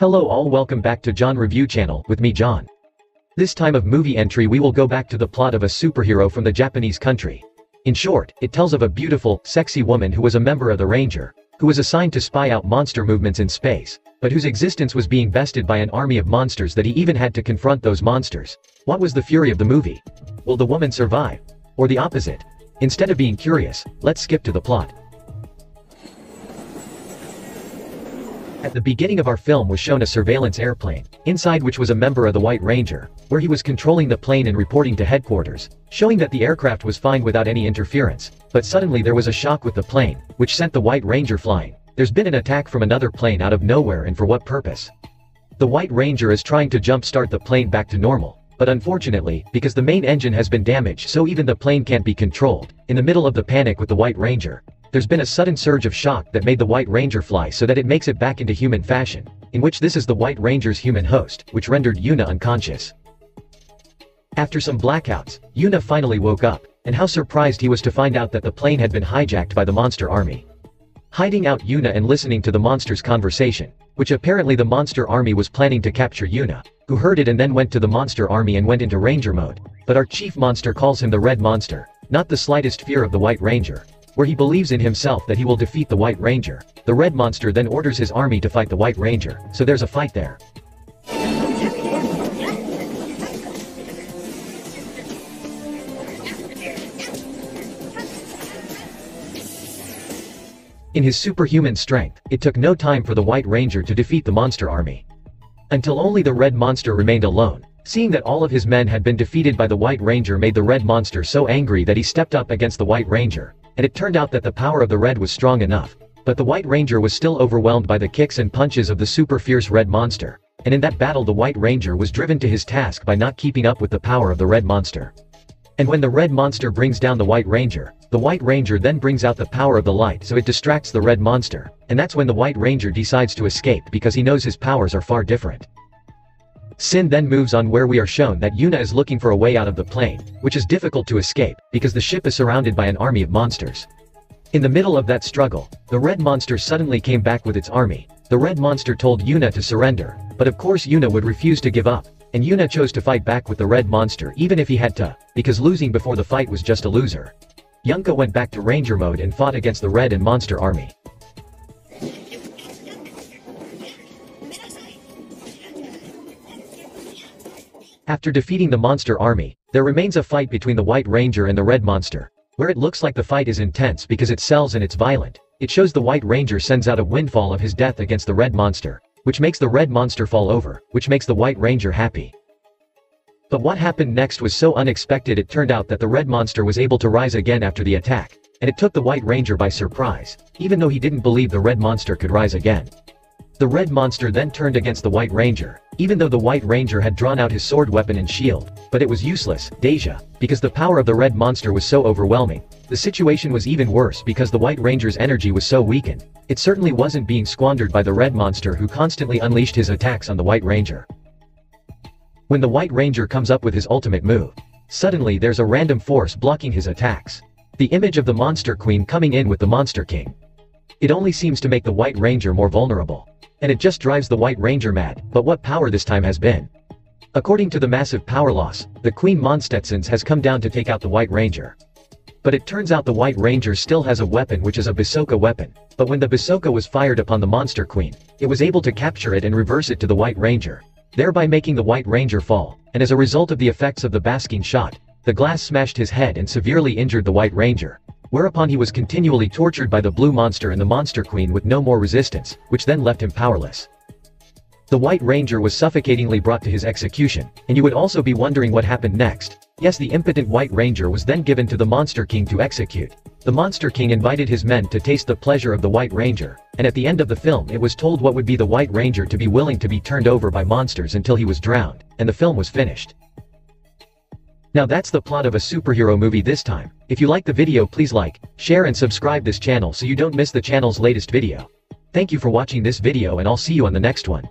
Hello all welcome back to John Review channel with me John. This time of movie entry we will go back to the plot of a superhero from the Japanese country. In short, it tells of a beautiful, sexy woman who was a member of the Ranger, who was assigned to spy out monster movements in space, but whose existence was being bested by an army of monsters that he even had to confront those monsters. What was the fury of the movie? Will the woman survive? Or the opposite? Instead of being curious, let's skip to the plot. At the beginning of our film was shown a surveillance airplane, inside which was a member of the White Ranger, where he was controlling the plane and reporting to headquarters, showing that the aircraft was fine without any interference, but suddenly there was a shock with the plane, which sent the White Ranger flying. There's been an attack from another plane out of nowhere and for what purpose? The White Ranger is trying to jump-start the plane back to normal, but unfortunately, because the main engine has been damaged so even the plane can't be controlled, in the middle of the panic with the White Ranger, there's been a sudden surge of shock that made the White Ranger fly so that it makes it back into human fashion, in which this is the White Ranger's human host, which rendered Yuna unconscious. After some blackouts, Yuna finally woke up, and how surprised he was to find out that the plane had been hijacked by the monster army. Hiding out Yuna and listening to the monster's conversation, which apparently the monster army was planning to capture Yuna, who heard it and then went to the monster army and went into ranger mode. But our chief monster calls him the red monster, not the slightest fear of the white ranger where he believes in himself that he will defeat the White Ranger. The Red Monster then orders his army to fight the White Ranger, so there's a fight there. In his superhuman strength, it took no time for the White Ranger to defeat the monster army. Until only the Red Monster remained alone. Seeing that all of his men had been defeated by the White Ranger made the Red Monster so angry that he stepped up against the White Ranger, and it turned out that the power of the red was strong enough. But the White Ranger was still overwhelmed by the kicks and punches of the super fierce red monster. And in that battle the White Ranger was driven to his task by not keeping up with the power of the red monster. And when the red monster brings down the White Ranger, the White Ranger then brings out the power of the light so it distracts the red monster. And that's when the White Ranger decides to escape because he knows his powers are far different. Sin then moves on where we are shown that Yuna is looking for a way out of the plane, which is difficult to escape, because the ship is surrounded by an army of monsters. In the middle of that struggle, the red monster suddenly came back with its army. The red monster told Yuna to surrender, but of course Yuna would refuse to give up, and Yuna chose to fight back with the red monster even if he had to, because losing before the fight was just a loser. Yunka went back to ranger mode and fought against the red and monster army. After defeating the monster army, there remains a fight between the White Ranger and the Red Monster. Where it looks like the fight is intense because it sells and it's violent. It shows the White Ranger sends out a windfall of his death against the Red Monster, which makes the Red Monster fall over, which makes the White Ranger happy. But what happened next was so unexpected it turned out that the Red Monster was able to rise again after the attack, and it took the White Ranger by surprise, even though he didn't believe the Red Monster could rise again. The Red Monster then turned against the White Ranger, even though the White Ranger had drawn out his sword weapon and shield. But it was useless, Deja, because the power of the Red Monster was so overwhelming. The situation was even worse because the White Ranger's energy was so weakened. It certainly wasn't being squandered by the Red Monster who constantly unleashed his attacks on the White Ranger. When the White Ranger comes up with his ultimate move, suddenly there's a random force blocking his attacks. The image of the Monster Queen coming in with the Monster King. It only seems to make the White Ranger more vulnerable. And it just drives the White Ranger mad, but what power this time has been. According to the massive power loss, the Queen Monstetsons has come down to take out the White Ranger. But it turns out the White Ranger still has a weapon which is a Bazooka weapon, but when the Bazooka was fired upon the Monster Queen, it was able to capture it and reverse it to the White Ranger, thereby making the White Ranger fall, and as a result of the effects of the basking shot, the glass smashed his head and severely injured the White Ranger whereupon he was continually tortured by the blue monster and the monster queen with no more resistance, which then left him powerless. The White Ranger was suffocatingly brought to his execution, and you would also be wondering what happened next. Yes the impotent White Ranger was then given to the Monster King to execute. The Monster King invited his men to taste the pleasure of the White Ranger, and at the end of the film it was told what would be the White Ranger to be willing to be turned over by monsters until he was drowned, and the film was finished. Now that's the plot of a superhero movie this time. If you like the video please like, share and subscribe this channel so you don't miss the channel's latest video. Thank you for watching this video and I'll see you on the next one.